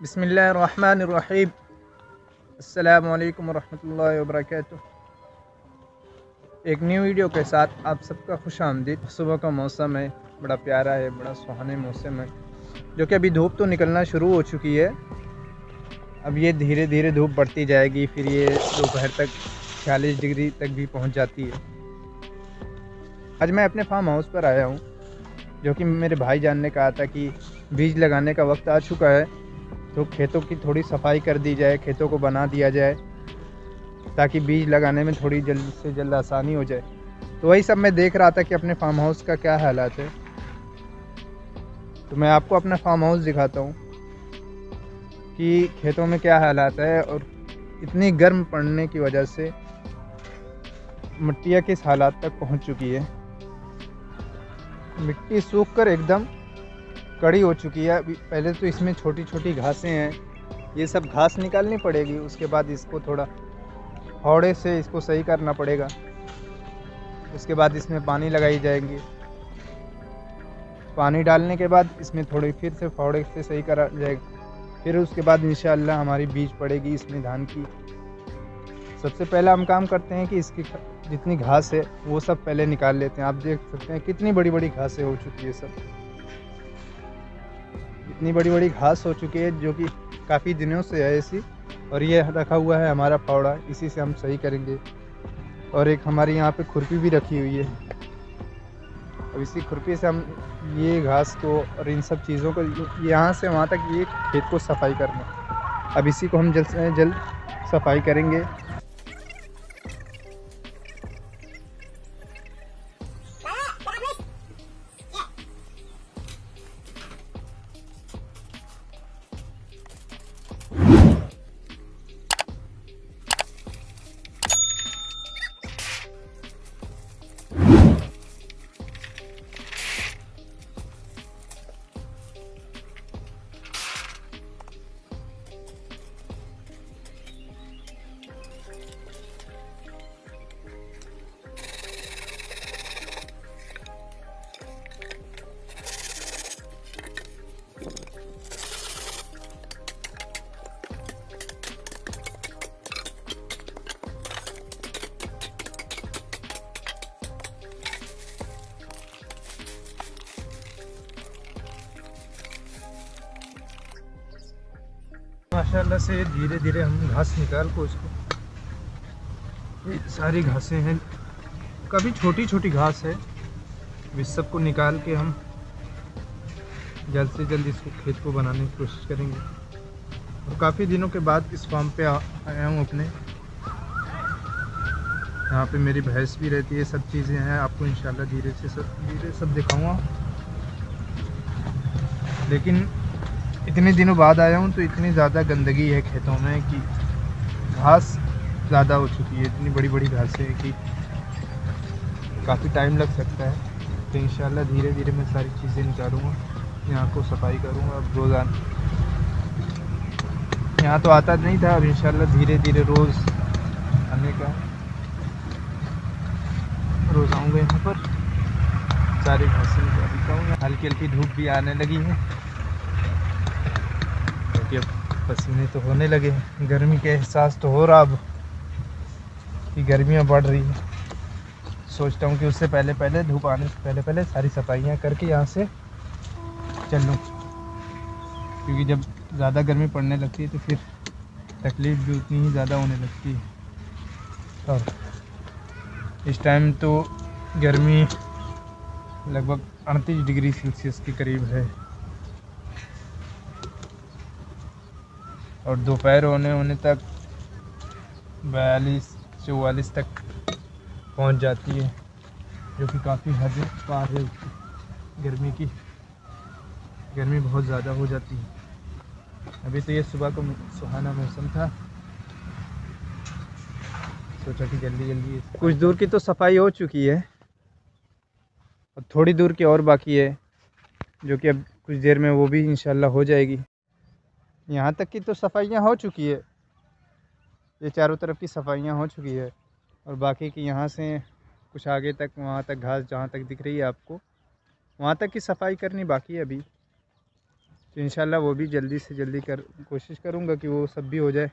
बसमीम अल्लाम वरहमल वबरक एक न्यू वीडियो के साथ आप सबका खुश आमदीद। सुबह का मौसम है, बड़ा प्यारा है, बड़ा सुहाने मौसम है, जो कि अभी धूप तो निकलना शुरू हो चुकी है। अब ये धीरे धीरे धूप बढ़ती जाएगी, फिर ये दोपहर तक छियालीस डिग्री तक भी पहुँच जाती है। आज मैं अपने फार्म हाउस पर आया हूँ, जो कि मेरे भाई जान ने कहा था कि बीज लगाने का वक्त आ चुका है। तो खेतों की थोड़ी सफ़ाई कर दी जाए, खेतों को बना दिया जाए, ताकि बीज लगाने में थोड़ी जल्द से जल्द आसानी हो जाए। तो वही सब मैं देख रहा था कि अपने फार्म हाउस का क्या हालात है। तो मैं आपको अपना फार्म हाउस दिखाता हूँ कि खेतों में क्या हालात है और इतनी गर्म पड़ने की वजह से मिट्टियाँ किस हालात तक पहुँच चुकी है। मिट्टी सूख कर एकदम कड़ी हो चुकी है। अभी पहले तो इसमें छोटी छोटी घासें हैं। ये सब घास निकालनी पड़ेगी, उसके बाद इसको थोड़ा फावड़े से इसको सही करना पड़ेगा। उसके बाद इसमें पानी लगाई जाएँगी। पानी डालने के बाद इसमें थोड़ी फिर से फौड़े से सही करा जाएगा। फिर उसके बाद इन हमारी बीज पड़ेगी इसमें धान की। सबसे पहला हम काम करते हैं कि इसकी जितनी घास है, वो सब पहले निकाल लेते हैं। आप देख सकते हैं कितनी बड़ी बड़ी घासें हो चुकी है सब। इतनी बड़ी बड़ी घास हो चुकी है जो कि काफ़ी दिनों से है ऐसी, और ये रखा हुआ है हमारा फावड़ा, इसी से हम सही करेंगे। और एक हमारी यहाँ पे खुरपी भी रखी हुई है। अब इसी खुरपी से हम ये घास को और इन सब चीज़ों को यहाँ से वहाँ तक ये खेत को सफ़ाई करना। अब इसी को हम जल्द से जल्द सफ़ाई करेंगे। माशाल्लाह से धीरे धीरे हम घास निकाल को उसको। ये सारी घासें हैं। कभी छोटी छोटी घास है इस सबको निकाल के हम जल्द से जल्द इसको खेत को बनाने की कोशिश करेंगे। और काफ़ी दिनों के बाद इस फार्म पे आया हूँ अपने। यहाँ पे मेरी भैंस भी रहती है, सब चीज़ें हैं। आपको इंशाल्लाह धीरे से सब, धीरे सब दिखाऊँगा। लेकिन इतने दिनों बाद आया हूँ तो इतनी ज़्यादा गंदगी है खेतों में कि घास ज़्यादा हो चुकी है, इतनी बड़ी बड़ी घासें हैं कि काफ़ी टाइम लग सकता है। तो इन धीरे धीरे मैं सारी चीज़ें निकालूँगा, यहाँ को सफ़ाई करूँगा। अब रोज़ाना यहाँ तो आता नहीं था, अब इन धीरे धीरे रोज़ आने का रोज़ आऊँगा यहाँ पर। सारी घासें हूँ हल्की हल्की धूप भी आने लगी है। पसीने तो होने लगे गर्मी के एहसास तो हो रहा अब कि गर्मियाँ बढ़ रही है। सोचता हूँ कि उससे पहले पहले धूप आने से पहले पहले सारी सफाइयाँ करके यहाँ से चल। लूँ क्योंकि जब ज़्यादा गर्मी पड़ने लगती है तो फिर तकलीफ़ भी उतनी ही ज़्यादा होने लगती है। और इस टाइम तो गर्मी लगभग अड़तीस डिग्री सेल्सियस के करीब है। और दोपहर होने होने तक बयालीस, चौवालीस तक पहुँच जाती है, जो कि काफ़ी हद पार है गर्मी की, गर्मी बहुत ज़्यादा हो जाती है। अभी तो ये सुबह को सुहाना मौसम था। सोचा कि जल्दी जल्दी कुछ दूर की तो सफ़ाई हो चुकी है। और थोड़ी दूर की और बाकी है, जो कि अब कुछ देर में वो भी इंशाल्लाह हो जाएगी। यहाँ तक की तो सफाइयाँ हो चुकी है। ये चारों तरफ़ की सफाइयाँ हो चुकी है और बाकी की यहाँ से कुछ आगे तक, वहाँ तक घास जहाँ तक दिख रही है आपको, वहाँ तक की सफ़ाई करनी बाकी है अभी। तो इन वो भी जल्दी से जल्दी कर, कोशिश करूँगा कि वो सब भी हो जाए,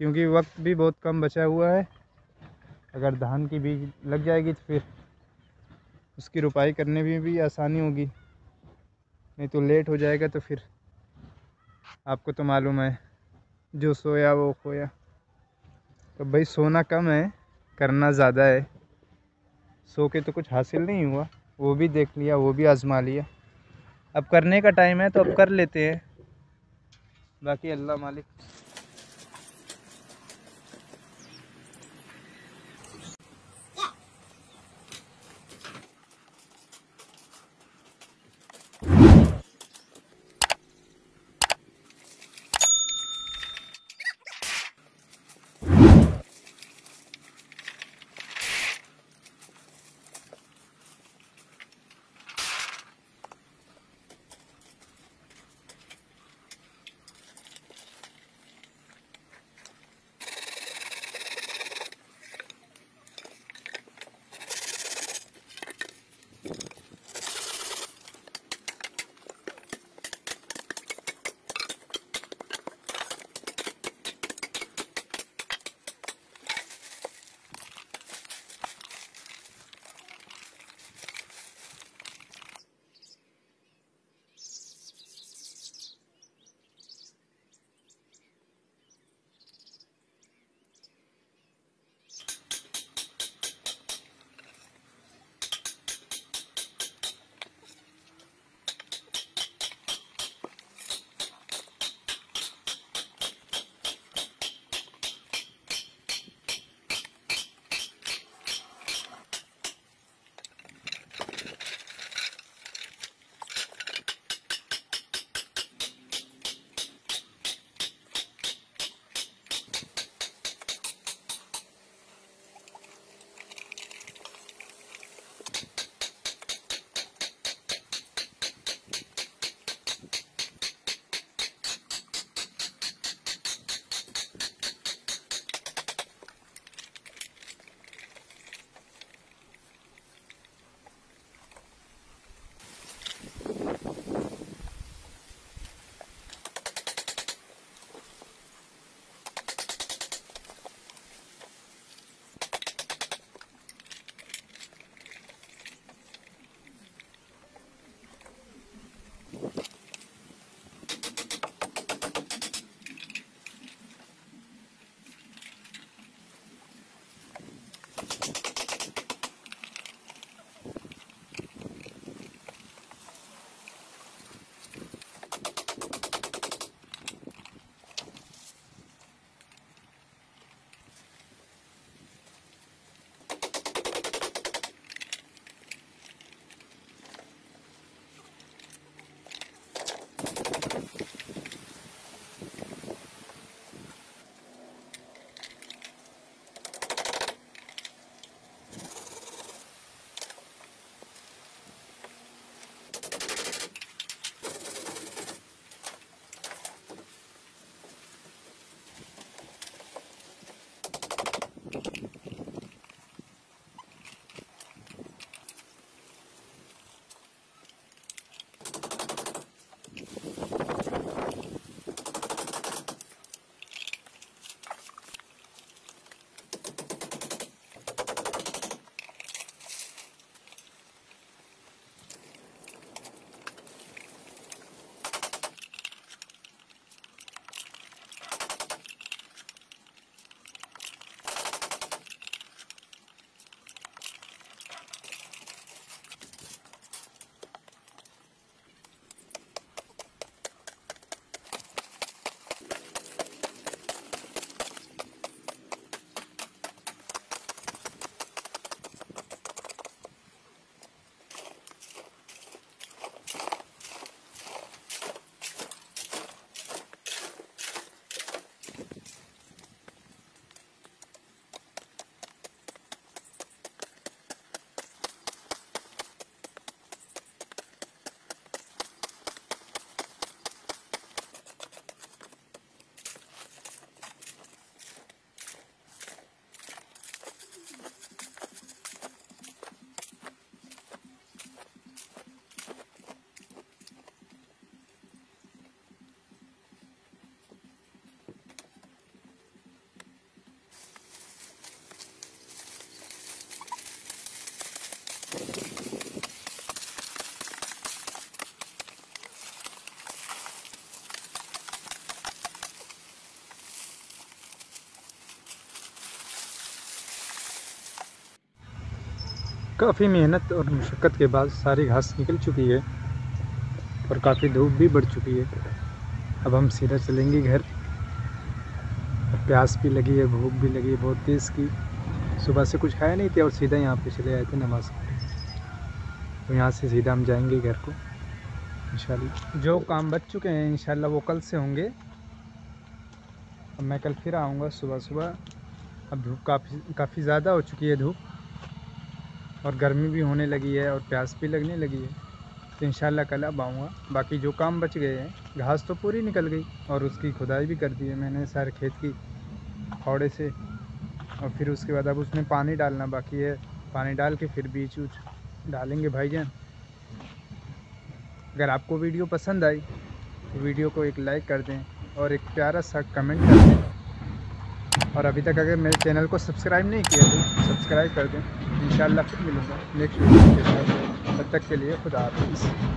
क्योंकि वक्त भी बहुत कम बचा हुआ है। अगर धान की बीज लग जाएगी तो फिर उसकी रुपाई करने में भी भी आसानी होगी, नहीं तो लेट हो जाएगा तो फिर आपको तो मालूम है, जो सोया वो खोया। तो भाई सोना कम है, करना ज़्यादा है। सो के तो कुछ हासिल नहीं हुआ, वो भी देख लिया, वो भी आजमा लिया। अब करने का टाइम है तो अब कर लेते हैं। बाकी अल्लाह मालिक। काफ़ी मेहनत और मशक्क़त के बाद सारी घास निकल चुकी है और काफ़ी धूप भी बढ़ चुकी है। अब हम सीधा चलेंगे घर। प्यास भी लगी है, भूख भी लगी है, बहुत तेज़ की। सुबह से कुछ खाया नहीं थे और सीधा यहाँ पे चले आए थे नमाज़ तो यहाँ से सीधा हम जाएँगे घर को, इंशाल्लाह। जो काम बच चुके हैं, इंशाल्लाह वो कल से होंगे। अब मैं कल फिर आऊँगा सुबह सुबह अब धूप काफ़ी काफ़ी ज़्यादा हो चुकी है धूप। और गर्मी भी होने लगी है और प्यास भी लगने लगी है। तो इन कल अब आऊँगा। बाकी जो काम बच गए हैं, घास तो पूरी निकल गई और उसकी खुदाई भी कर दी है मैंने सारे खेत की फावड़े से। और फिर उसके बाद अब उसमें पानी डालना बाकी है। पानी डाल के फिर बीच उच डालेंगे भाईजान। अगर आपको वीडियो पसंद आई तो वीडियो को एक लाइक कर दें और एक प्यारा सा कमेंट कर दें। और अभी तक अगर मेरे चैनल को सब्सक्राइब नहीं किया तो सब्सक्राइब कर दें। इन फिर मिलूँगा। नेक्स्ट वीडियो के साथ। तब तक के लिए खुदा हाफिज़।